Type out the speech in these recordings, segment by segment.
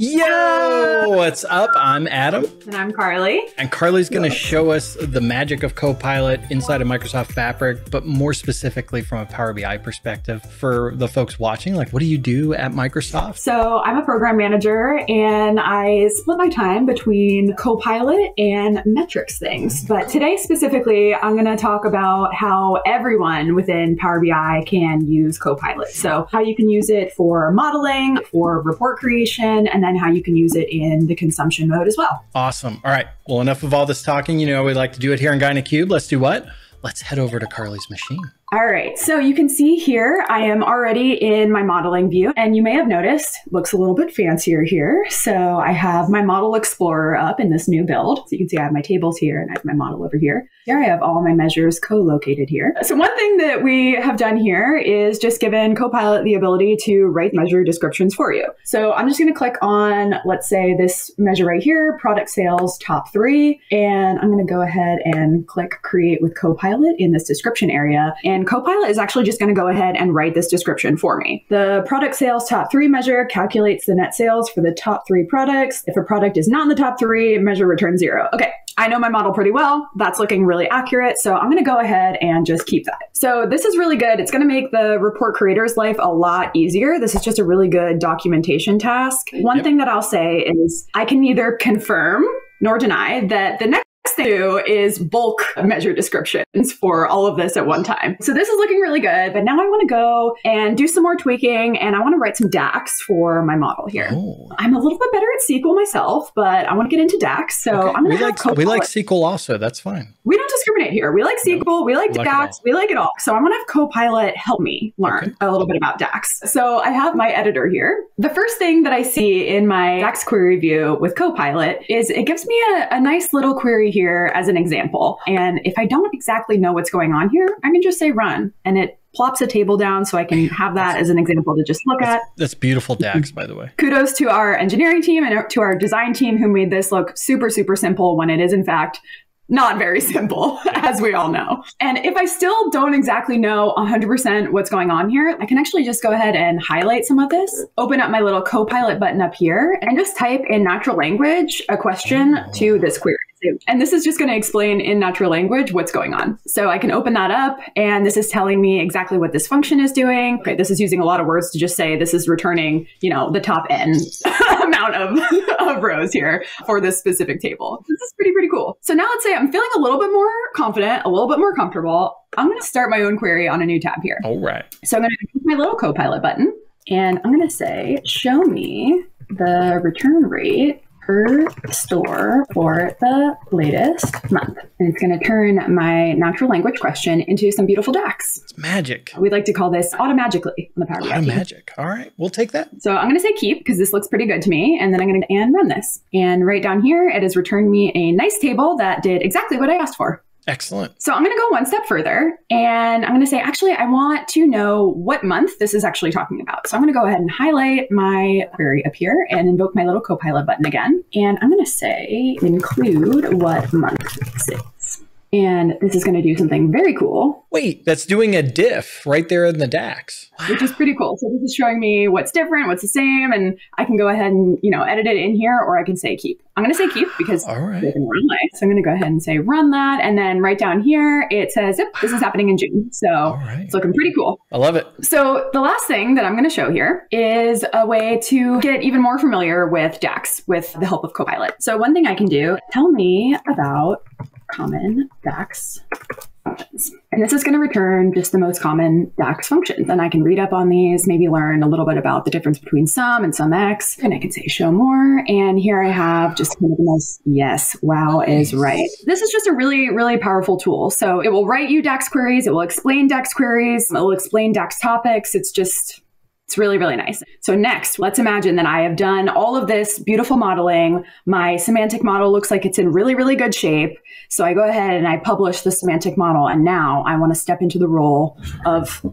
Yo, what's up? I'm Adam. And I'm Carly. And Carly's going to show us the magic of Copilot inside of Microsoft Fabric, but more specifically from a Power BI perspective for the folks watching. Like, what do you do at Microsoft? So, I'm a program manager and I split my time between Copilot and metrics things. But today, specifically, I'm going to talk about how everyone within Power BI can use Copilot. So, how you can use it for modeling, for report creation, and then how you can use it in the consumption mode as well. Awesome. All right. Well, enough of all this talking. You know, we like to do it here in Cube. Let's do what? Let's head over to Carly's machine. All right, so you can see here, I am already in my modeling view, and you may have noticed, looks a little bit fancier here. So I have my model explorer up in this new build. So you can see I have my tables here and I have my model over here. Here I have all my measures co-located here. So one thing that we have done here is just given Copilot the ability to write measure descriptions for you. So I'm just gonna click on, let's say this measure right here, product sales top three, and I'm gonna go ahead and click create with Copilot in this description area. And and Copilot is actually just going to go ahead and write this description for me. The product sales top three measure calculates the net sales for the top three products. If a product is not in the top three, measure returns zero. Okay, I know my model pretty well. That's looking really accurate. So I'm going to go ahead and just keep that. So this is really good. It's going to make the report creator's life a lot easier. This is just a really good documentation task. One yep. thing that I'll say is I can neither confirm nor deny that the next do is bulk measure descriptions for all of this at one time. So this is looking really good, but now I want to go and do some more tweaking and I want to write some DAX for my model here. Oh. I'm a little bit better at SQL myself, but I want to get into DAX. So okay. I'm going to like, we like SQL also. That's fine. We don't discriminate here. We like SQL, we like, like DAX, we like it all. So I'm going to have Copilot help me learn okay. a little bit about DAX. So I have my editor here. The first thing that I see in my DAX query view with Copilot is it gives me a, a nice little query here here as an example. And if I don't exactly know what's going on here, I can just say run and it plops a table down so I can have that as an example to just look that's, at. That's beautiful DAX, mm-hmm. by the way. Kudos to our engineering team and to our design team who made this look super, super simple when it is in fact not very simple, as we all know. And if I still don't exactly know 100% what's going on here, I can actually just go ahead and highlight some of this, open up my little Copilot button up here, and just type in natural language a question oh. to this query. And this is just going to explain in natural language what's going on. So I can open that up and this is telling me exactly what this function is doing. Okay, this is using a lot of words to just say this is returning, you know, the top n amount of, of rows here for this specific table. This is pretty, pretty cool. So now let's say I'm feeling a little bit more confident, a little bit more comfortable. I'm going to start my own query on a new tab here. All right. So I'm going to click my little Copilot button and I'm going to say, show me the return rate per store for the latest month. And it's going to turn my natural language question into some beautiful DAX. It's magic. We'd like to call this automagically on the Power BI. Automagic. All right, we'll take that. So I'm going to say keep because this looks pretty good to me. And then I'm going to and run this. And right down here, it has returned me a nice table that did exactly what I asked for. Excellent. So I'm going to go one step further and I'm going to say, actually, I want to know what month this is actually talking about. So I'm going to go ahead and highlight my query up here and invoke my little Copilot button again. And I'm going to say include what month this is. And this is going to do something very cool. Wait, that's doing a diff right there in the DAX. Wow. Which is pretty cool. So this is showing me what's different, what's the same, and I can go ahead and, you know, edit it in here or I can say keep. I'm going to say keep because All right. So I'm going to go ahead and say run that. And then right down here, it says, yep, this is happening in June. So right. it's looking pretty cool. I love it. So the last thing that I'm going to show here is a way to get even more familiar with DAX with the help of Copilot. So one thing I can do, tell me about common DAX functions. And this is going to return just the most common DAX functions. And I can read up on these, maybe learn a little bit about the difference between sum and SUMX. And I can say show more. And here I have just kind of the most, yes, wow is right. This is just a really, really powerful tool. So it will write you DAX queries. It will explain DAX queries. It will explain DAX topics. It's just it's really, really nice. So next, let's imagine that I have done all of this beautiful modeling. My semantic model looks like it's in really, really good shape. So I go ahead and I publish the semantic model. And now I want to step into the role of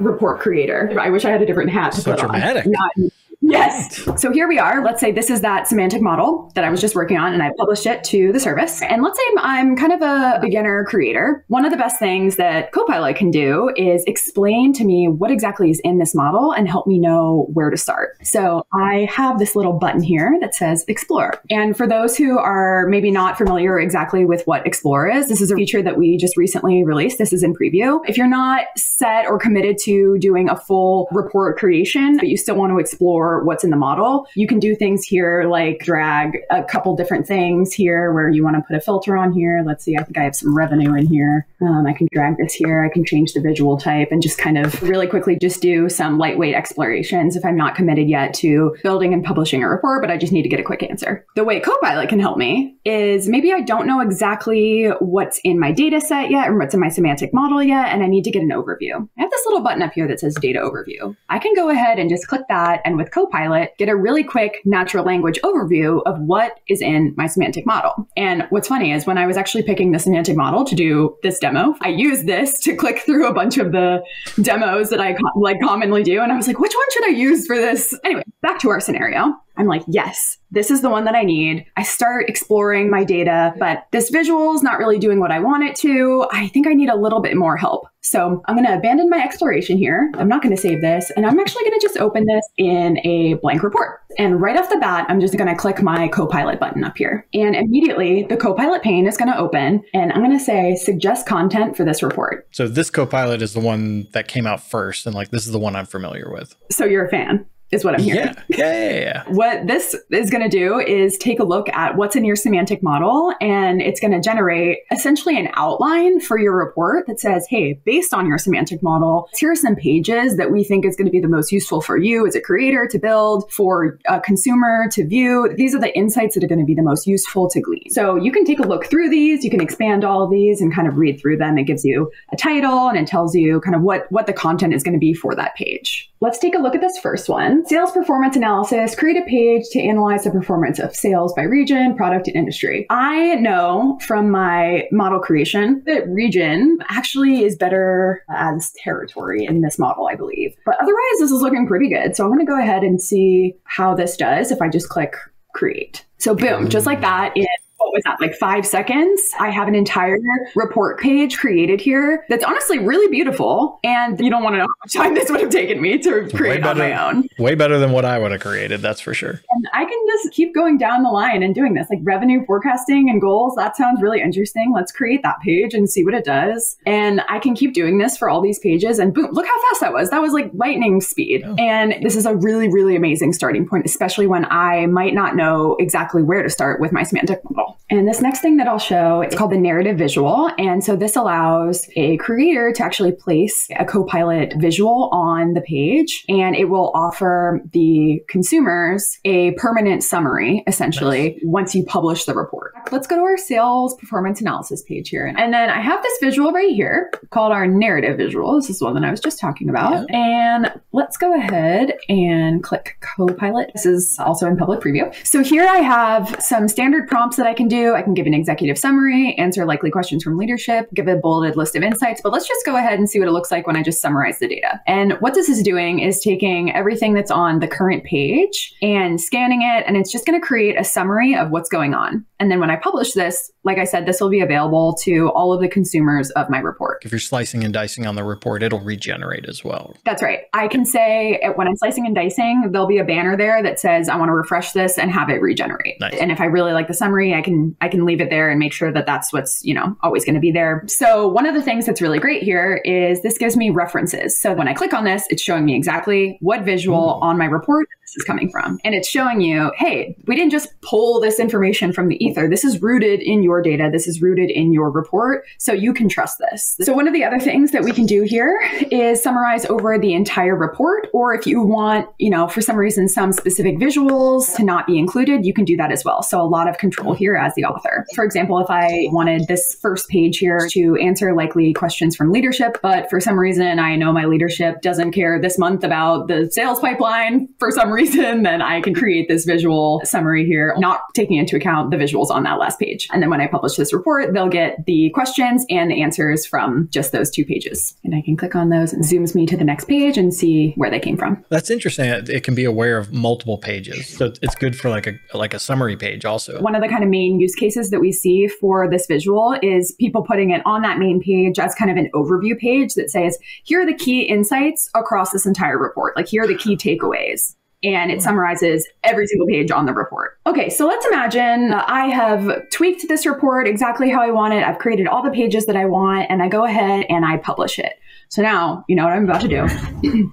report creator. I wish I had a different hat to so put dramatic. on. Not Yes. So here we are. Let's say this is that semantic model that I was just working on and I published it to the service. And let's say I'm kind of a beginner creator. One of the best things that Copilot can do is explain to me what exactly is in this model and help me know where to start. So I have this little button here that says Explore. And for those who are maybe not familiar exactly with what Explore is, this is a feature that we just recently released. This is in preview. If you're not set or committed to doing a full report creation, but you still want to explore what's in the model, you can do things here like drag a couple different things here where you want to put a filter on here. Let's see, I think I have some revenue in here. Um, I can drag this here. I can change the visual type and just kind of really quickly just do some lightweight explorations if I'm not committed yet to building and publishing a report, but I just need to get a quick answer. The way Copilot can help me is maybe I don't know exactly what's in my data set yet or what's in my semantic model yet, and I need to get an overview. I have this little button up here that says data overview. I can go ahead and just click that and with Copilot get a really quick natural language overview of what is in my semantic model. And what's funny is when I was actually picking the semantic model to do this demo, I used this to click through a bunch of the demos that I like commonly do. And I was like, which one should I use for this? Anyway, back to our scenario. I'm like, yes, this is the one that I need. I start exploring my data, but this visual is not really doing what I want it to. I think I need a little bit more help. So I'm going to abandon my exploration here. I'm not going to save this. And I'm actually going to just open this in a blank report. And right off the bat, I'm just going to click my Copilot button up here. And immediately the Copilot pane is going to open. And I'm going to say, suggest content for this report. So this Copilot is the one that came out first. And like, this is the one I'm familiar with. So you're a fan is what I'm hearing. Yeah. Yeah. yeah. What this is going to do is take a look at what's in your semantic model and it's going to generate essentially an outline for your report that says, hey, based on your semantic model, here are some pages that we think is going to be the most useful for you as a creator to build, for a consumer to view. These are the insights that are going to be the most useful to glean. So you can take a look through these, you can expand all of these and kind of read through them. It gives you a title and it tells you kind of what, what the content is going to be for that page. Let's take a look at this first one. Sales performance analysis, create a page to analyze the performance of sales by region, product, and industry. I know from my model creation that region actually is better as territory in this model, I believe. But otherwise, this is looking pretty good. So I'm going to go ahead and see how this does if I just click create. So boom, just like that, it what was that, like five seconds? I have an entire report page created here that's honestly really beautiful. And you don't want to know how much time this would have taken me to create better, on my own. Way better than what I would have created, that's for sure. And I can just keep going down the line and doing this, like revenue forecasting and goals. That sounds really interesting. Let's create that page and see what it does. And I can keep doing this for all these pages. And boom, look how fast that was. That was like lightning speed. Oh. And this is a really, really amazing starting point, especially when I might not know exactly where to start with my semantic model. And this next thing that I'll show it's called the narrative visual. And so this allows a creator to actually place a Copilot visual on the page and it will offer the consumers a permanent summary, essentially, nice. once you publish the report. Let's go to our sales performance analysis page here. And then I have this visual right here called our narrative visual. This is the one that I was just talking about. Yeah. And let's go ahead and click Copilot. This is also in public preview. So here I have some standard prompts that I can do I can give an executive summary, answer likely questions from leadership, give a bulleted list of insights. But let's just go ahead and see what it looks like when I just summarize the data. And what this is doing is taking everything that's on the current page and scanning it, and it's just going to create a summary of what's going on. And then when I publish this, like I said, this will be available to all of the consumers of my report. If you're slicing and dicing on the report, it'll regenerate as well. That's right. I can say when I'm slicing and dicing, there'll be a banner there that says I want to refresh this and have it regenerate. Nice. And if I really like the summary, I can I can leave it there and make sure that that's what's, you know, always going to be there. So one of the things that's really great here is this gives me references. So when I click on this, it's showing me exactly what visual mm. on my report this is coming from. And it's showing you, hey, we didn't just pull this information from the ether. This is rooted in your data. This is rooted in your report. So you can trust this. So one of the other things that we can do here is summarize over the entire report. Or if you want, you know, for some reason, some specific visuals to not be included, you can do that as well. So a lot of control here as as the author. For example, if I wanted this first page here to answer likely questions from leadership, but for some reason I know my leadership doesn't care this month about the sales pipeline for some reason, then I can create this visual summary here, not taking into account the visuals on that last page. And then when I publish this report, they'll get the questions and the answers from just those two pages. And I can click on those and zooms me to the next page and see where they came from. That's interesting. It can be aware of multiple pages. So it's good for like a like a summary page also. One of the kind of main use cases that we see for this visual is people putting it on that main page as kind of an overview page that says, here are the key insights across this entire report. Like here are the key takeaways and it hmm. summarizes every single page on the report. Okay, so let's imagine I have tweaked this report exactly how I want it. I've created all the pages that I want, and I go ahead and I publish it. So now, you know what I'm about to do.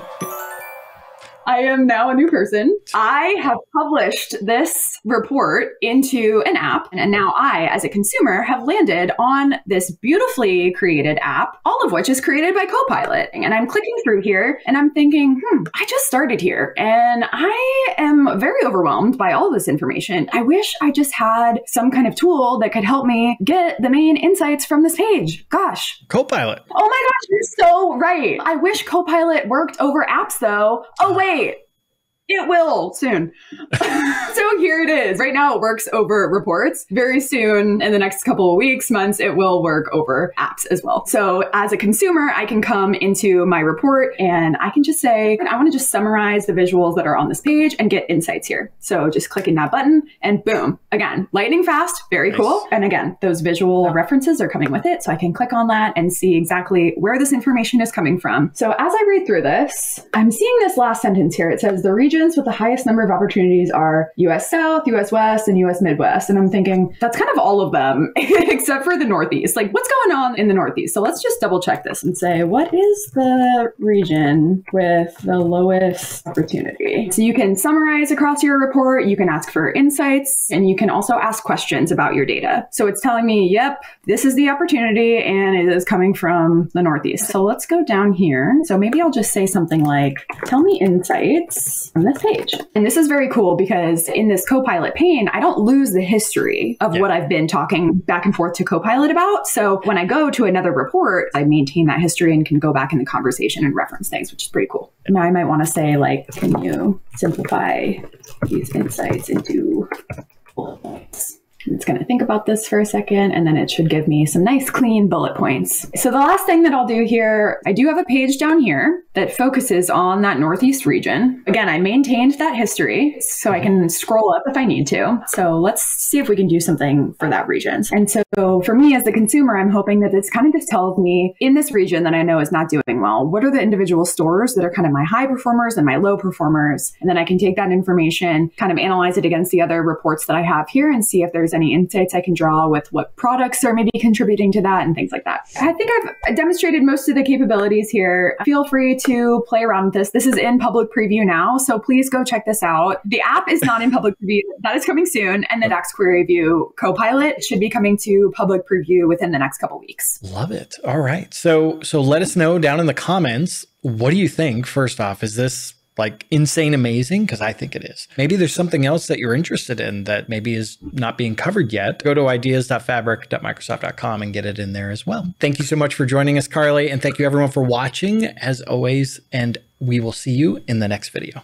I am now a new person. I have published this report into an app, and now I, as a consumer, have landed on this beautifully created app, all of which is created by Copilot. And I'm clicking through here and I'm thinking, hmm, I just started here and I am very overwhelmed by all this information. I wish I just had some kind of tool that could help me get the main insights from this page. Gosh. Copilot. Oh my gosh, you're so right. I wish Copilot worked over apps though. Oh, wait right it will soon. so here it is. Right now it works over reports. Very soon, in the next couple of weeks, months, it will work over apps as well. So as a consumer, I can come into my report and I can just say, I want to just summarize the visuals that are on this page and get insights here. So just clicking that button and boom, again, lightning fast, very nice. cool. And again, those visual references are coming with it. So I can click on that and see exactly where this information is coming from. So as I read through this, I'm seeing this last sentence here. It says the region regions with the highest number of opportunities are US South, US West, and US Midwest. And I'm thinking that's kind of all of them except for the Northeast. Like, what's going on in the Northeast? So let's just double check this and say, what is the region with the lowest opportunity? So you can summarize across your report, you can ask for insights, and you can also ask questions about your data. So it's telling me, yep, this is the opportunity and it is coming from the Northeast. So let's go down here. So maybe I'll just say something like, tell me insights from this page. And this is very cool because in this Copilot pane, I don't lose the history of yeah. what I've been talking back and forth to Copilot about. So when I go to another report, I maintain that history and can go back in the conversation and reference things, which is pretty cool. Now I might want to say like, can you simplify these insights into bullet points? It's going to think about this for a second and then it should give me some nice clean bullet points. So the last thing that I'll do here, I do have a page down here that focuses on that Northeast region. Again, I maintained that history so I can scroll up if I need to. So let's see if we can do something for that region. And so for me as the consumer, I'm hoping that this kind of just tells me in this region that I know is not doing well, what are the individual stores that are kind of my high performers and my low performers? And then I can take that information, kind of analyze it against the other reports that I have here and see if there's any insights I can draw with what products are maybe contributing to that and things like that. I think I've demonstrated most of the capabilities here. Feel free to play around with this. This is in public preview now, so please go check this out. The app is not in public preview. That is coming soon. And the oh. DAX Query View Copilot should be coming to public preview within the next couple weeks. Love it. All right. So so let us know down in the comments. What do you think? First off, is this like insane amazing? Because I think it is. Maybe there's something else that you're interested in that maybe is not being covered yet. Go to ideas.fabric.microsoft.com and get it in there as well. Thank you so much for joining us, Carly. And thank you everyone for watching as always. And we will see you in the next video.